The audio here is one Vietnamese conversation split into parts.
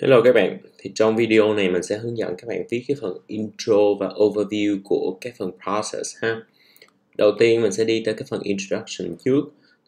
Hello các bạn, thì trong video này mình sẽ hướng dẫn các bạn viết cái phần intro và overview của cái phần process ha. Đầu tiên mình sẽ đi tới cái phần introduction trước.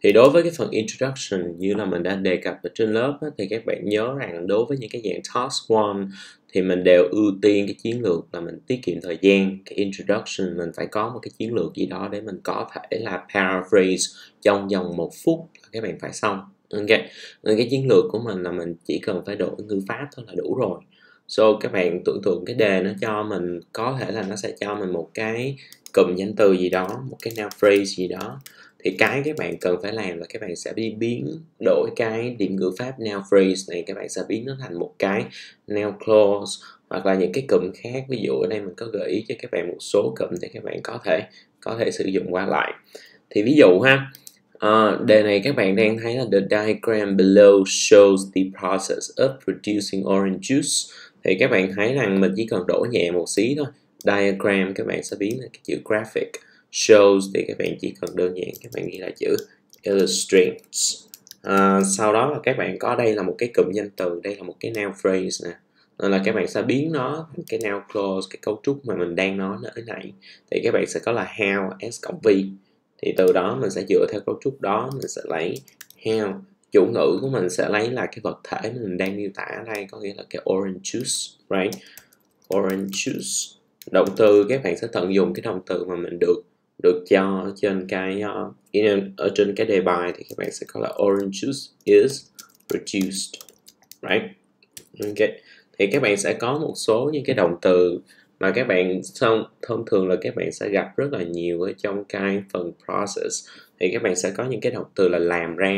Thì đối với cái phần introduction như là mình đã đề cập ở trên lớp á, thì các bạn nhớ rằng đối với những cái dạng task one thì mình đều ưu tiên cái chiến lược là mình tiết kiệm thời gian. Cái introduction mình phải có một cái chiến lược gì đó để mình có thể là paraphrase trong vòng một phút là các bạn phải xong ok, nên cái chiến lược của mình là mình chỉ cần phải đổi ngữ pháp thôi là đủ rồi. So, các bạn tưởng tượng cái đề nó cho mình, có thể là nó sẽ cho mình một cái cụm danh từ gì đó, một cái noun phrase gì đó. Thì cái các bạn cần phải làm là các bạn sẽ đi biến, đổi cái điểm ngữ pháp noun phrase này, các bạn sẽ biến nó thành một cái noun clause hoặc là những cái cụm khác. Ví dụ ở đây mình có gợi ý cho các bạn một số cụm để các bạn có thể có thể sử dụng qua lại. Thì ví dụ ha À, đề này các bạn đang thấy là the diagram below shows the process of producing orange juice. Thì các bạn thấy rằng mình chỉ cần đổ nhẹ một xí thôi. Diagram các bạn sẽ biến là cái chữ graphic. Shows thì các bạn chỉ cần đơn giản các bạn ghi là chữ illustrates. À, sau đó là các bạn có đây là một cái cụm danh từ, đây là một cái noun phrase nè. Nên là các bạn sẽ biến nó thành cái noun clause, cái cấu trúc mà mình đang nói ở nãy. Thì các bạn sẽ có là how s cộng v thì từ đó mình sẽ dựa theo cấu trúc đó mình sẽ lấy heo. Chủ ngữ của mình sẽ lấy là cái vật thể mình đang miêu tả ở đây có nghĩa là cái orange juice right? Orange juice. Động từ các bạn sẽ tận dụng cái động từ mà mình được được cho trên cái uh, ở trên cái đề bài thì các bạn sẽ có là orange juice is produced right? Ok. Thì các bạn sẽ có một số những cái động từ và các bạn thông, thông thường là các bạn sẽ gặp rất là nhiều ở trong cái phần process. Thì các bạn sẽ có những cái động từ là làm ra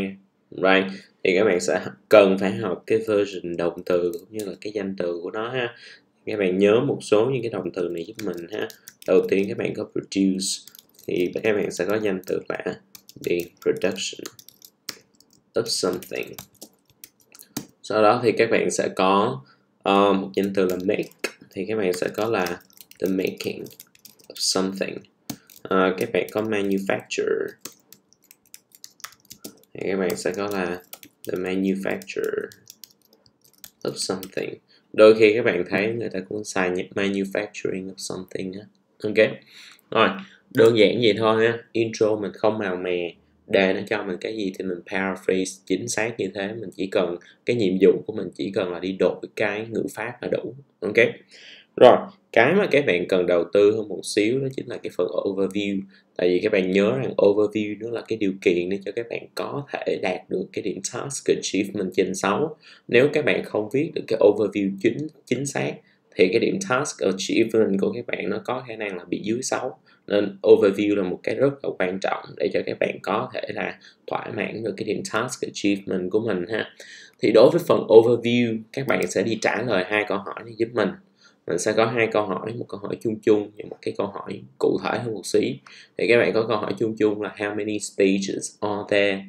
right? Thì các bạn sẽ cần phải học cái version động từ cũng như là cái danh từ của nó ha. Các bạn nhớ một số những cái động từ này giúp mình ha. Đầu tiên các bạn có produce thì các bạn sẽ có danh từ là the production of something. Sau đó thì các bạn sẽ có uh, một danh từ là make thì các bạn sẽ có là the making of something. Uh, các bạn có manufacture. Thì các bạn sẽ có là the manufacture of something. Đôi khi các bạn thấy người ta cũng xài manufacturing of something á. Ok. Rồi đơn giản vậy thôi ha. Intro mình không màu mè đề nó cho mình cái gì thì mình paraphrase chính xác như thế. Mình chỉ cần, cái nhiệm vụ của mình chỉ cần là đi đổi cái ngữ pháp là đủ. Ok? Rồi, cái mà các bạn cần đầu tư hơn một xíu đó chính là cái phần overview. Tại vì các bạn nhớ rằng overview nó là cái điều kiện để cho các bạn có thể đạt được cái điểm task achievement trên 6 nếu các bạn không viết được cái overview chính chính xác, thì cái điểm task achievement của các bạn nó có khả năng là bị dưới 6 nên overview là một cái rất là quan trọng để cho các bạn có thể là thỏa mãn được cái điểm task achievement của mình ha. Thì đối với phần overview, các bạn sẽ đi trả lời hai câu hỏi này giúp mình. Mình sẽ có hai câu hỏi, một câu hỏi chung chung và một cái câu hỏi cụ thể hơn một xí. Thì các bạn có câu hỏi chung chung là how many stages are there?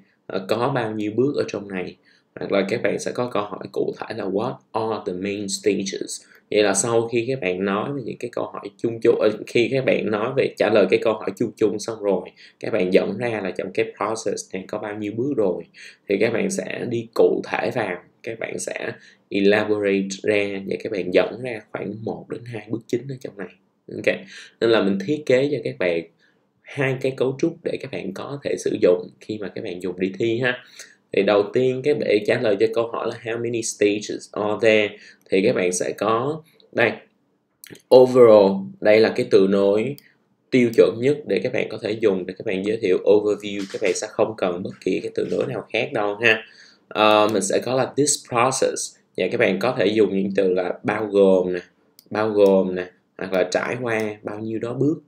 Có bao nhiêu bước ở trong này? Hoặc là các bạn sẽ có câu hỏi cụ thể là what are the main stages? Vậy là sau khi các bạn nói về những cái câu hỏi chung chung ờ, khi các bạn nói về trả lời cái câu hỏi chung chung xong rồi, các bạn dẫn ra là trong cái process này có bao nhiêu bước rồi, thì các bạn sẽ đi cụ thể vào, các bạn sẽ elaborate ra và các bạn dẫn ra khoảng 1 đến 2 bước chính ở trong này. Ok, nên là mình thiết kế cho các bạn hai cái cấu trúc để các bạn có thể sử dụng khi mà các bạn dùng đi thi ha thì đầu tiên các bạn trả lời cho câu hỏi là how many stages are there. Thì các bạn sẽ có đây. Overall đây là cái từ nối tiêu chuẩn nhất để các bạn có thể dùng để các bạn giới thiệu overview. Các bạn sẽ không cần bất kỳ cái từ nối nào khác đâu ha. Uh, mình sẽ có là this process. Và các bạn có thể dùng những từ là bao gồm nè bao gồm nè hoặc là trải qua bao nhiêu đó bước.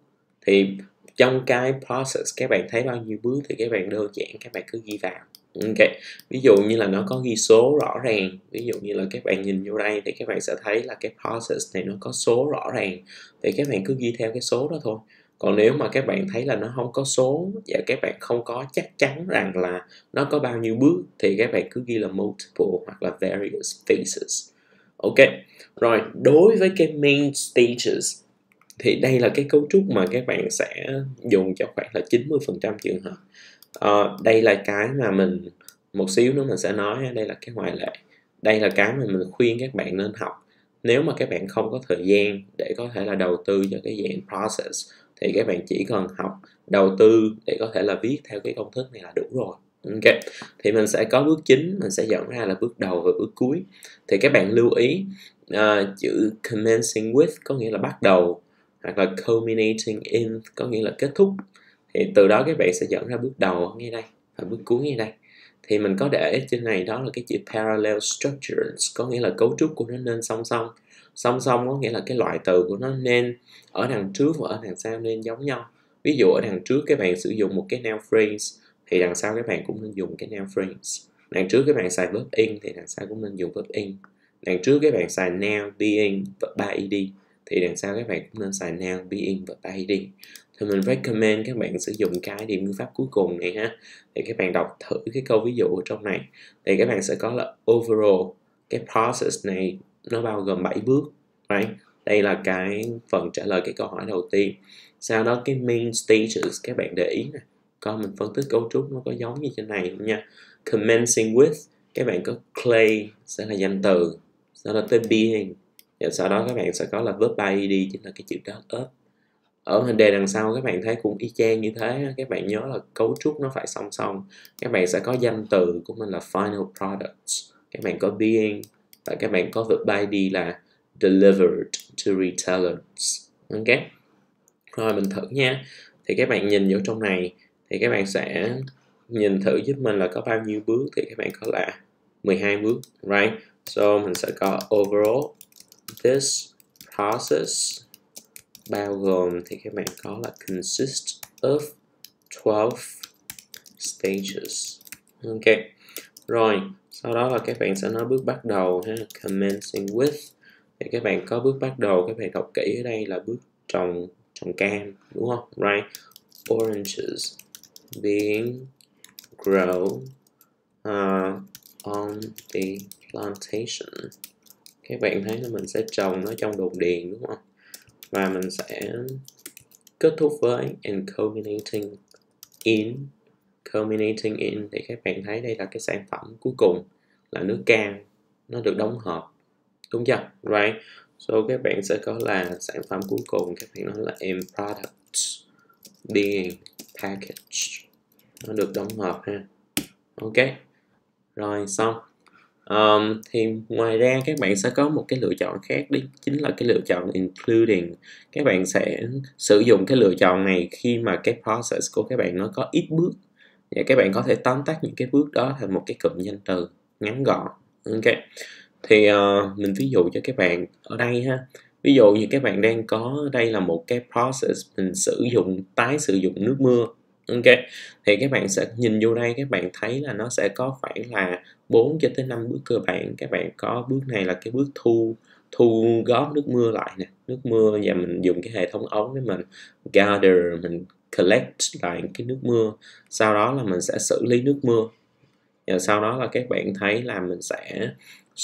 Thì trong cái process các bạn thấy bao nhiêu bước thì các bạn đơn giản các bạn cứ ghi vào ok, ví dụ như là nó có ghi số rõ ràng, ví dụ như là các bạn nhìn vô đây thì các bạn sẽ thấy là cái process này nó có số rõ ràng, thì các bạn cứ ghi theo cái số đó thôi. Còn nếu mà các bạn thấy là nó không có số và các bạn không có chắc chắn rằng là nó có bao nhiêu bước thì các bạn cứ ghi là multiple hoặc là various phases. Ok, rồi đối với cái main stages thì đây là cái cấu trúc mà các bạn sẽ dùng cho khoảng là 90% trường hợp uh, đây là cái mà mình một xíu nữa mình sẽ nói đây là cái ngoại lệ. Đây là cái mà mình khuyên các bạn nên học. Nếu mà các bạn không có thời gian để có thể là đầu tư cho cái dạng process thì các bạn chỉ cần học đầu tư để có thể là viết theo cái công thức này là đủ rồi. Ok thì mình sẽ có bước chính mình sẽ dẫn ra là bước đầu và bước cuối. Thì các bạn lưu ý uh, chữ commencing with có nghĩa là bắt đầu hoặc là culminating in có nghĩa là kết thúc thì từ đó các bạn sẽ dẫn ra bước đầu ngay đây và bước cuối ngay đây. Thì mình có để trên này đó là cái chữ parallel structures, có nghĩa là cấu trúc của nó nên song song. Song song có nghĩa là cái loại từ của nó nên ở đằng trước và ở đằng sau nên giống nhau. Ví dụ ở đằng trước các bạn sử dụng một cái noun phrase, thì đằng sau các bạn cũng nên dùng cái noun phrase. Đằng trước các bạn xài verb in, thì đằng sau cũng nên dùng verb in. Đằng trước các bạn xài noun being và ba ed thì đằng sau các bạn cũng nên xài noun being và ba thì mình recommend các bạn sử dụng cái điểm ngữ pháp cuối cùng này ha. Thì các bạn đọc thử cái câu ví dụ ở trong này. Thì các bạn sẽ có là overall, cái process này nó bao gồm 7 bước, right? Đây là cái phần trả lời cái câu hỏi đầu tiên. Sau đó cái main stages, các bạn để ý nè. Coi mình phân tích cấu trúc nó có giống như trên này không nha. Commencing with, các bạn có clay sẽ là danh từ. Sau đó tới being và sau đó các bạn sẽ có là verb id chính là cái chữ dot up ở hình đề đằng sau các bạn thấy cũng y chang như thế, các bạn nhớ là cấu trúc nó phải song song. Các bạn sẽ có danh từ của mình là final products. Các bạn có being và các bạn có verb id là delivered to retailers. Ok. Rồi mình thử nha. Thì các bạn nhìn vô trong này, thì các bạn sẽ nhìn thử giúp mình là có bao nhiêu bước, thì các bạn có là 12 bước, right? So, mình sẽ có overall this process bao gồm thì các bạn có là consist of 12 stages. Ok rồi sau đó là các bạn sẽ nói bước bắt đầu ha commencing with. Thì các bạn có bước bắt đầu các bạn đọc kỹ ở đây là bước trồng trồng cam đúng không? Right oranges being grown uh, on the plantation các bạn thấy là mình sẽ trồng nó trong đồn điền đúng không? Và mình sẽ kết thúc với and culminating in culminating in. Thì các bạn thấy đây là cái sản phẩm cuối cùng là nước cam. Nó được đóng hộp, đúng chưa? Right. So, các bạn sẽ có là sản phẩm cuối cùng. Các bạn nói là end product being packaged. Nó được đóng hộp ha. Ok. Rồi, xong um, thì ngoài ra các bạn sẽ có một cái lựa chọn khác đấy chính là cái lựa chọn including. Các bạn sẽ sử dụng cái lựa chọn này khi mà cái process của các bạn nó có ít bước. Và các bạn có thể tóm tắt những cái bước đó thành một cái cụm danh từ ngắn gọn. Ok thì uh, mình ví dụ cho các bạn ở đây ha. Ví dụ như các bạn đang có đây là một cái process mình sử dụng tái sử dụng nước mưa ok thì các bạn sẽ nhìn vô đây các bạn thấy là nó sẽ có khoảng là 4 cho tới 5 bước cơ bản. Các bạn có bước này là cái bước thu thu góp nước mưa lại nè. Nước mưa và mình dùng cái hệ thống ống để mình gather mình collect lại cái nước mưa. Sau đó là mình sẽ xử lý nước mưa. Và sau đó là các bạn thấy là mình sẽ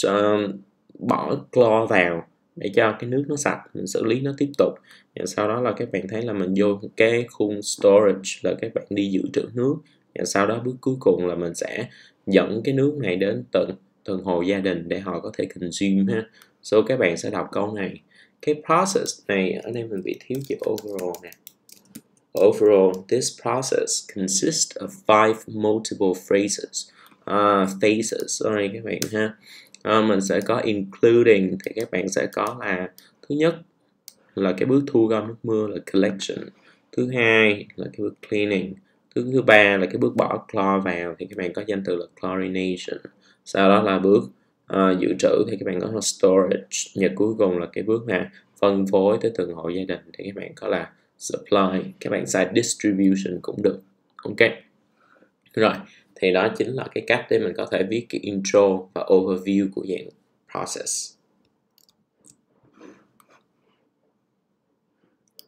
uh, bỏ clo vào để cho cái nước nó sạch mình xử lý nó tiếp tục. Và sau đó là các bạn thấy là mình vô cái khung storage là các bạn đi dự trữ nước. Và sau đó bước cuối cùng là mình sẽ dẫn cái nước này đến tận từng hồ gia đình để họ có thể consume ha. So các bạn sẽ đọc câu này. Cái process này ở đây mình bị thiếu chữ overall nè. Overall this process consists of five multiple phrases uh, à, phases sorry các bạn ha à, mình sẽ có including thì các bạn sẽ có là thứ nhất là cái bước thu gom nước mưa là collection thứ hai là cái bước cleaning thứ thứ ba là cái bước bỏ chlor vào thì các bạn có danh từ là chlorination sau đó là bước uh, dự trữ thì các bạn có là storage và cuối cùng là cái bước là phân phối tới từng hộ gia đình thì các bạn có là supply các bạn xài distribution cũng được ok? Rồi thì đó chính là cái cách để mình có thể viết cái intro và overview của dạng process.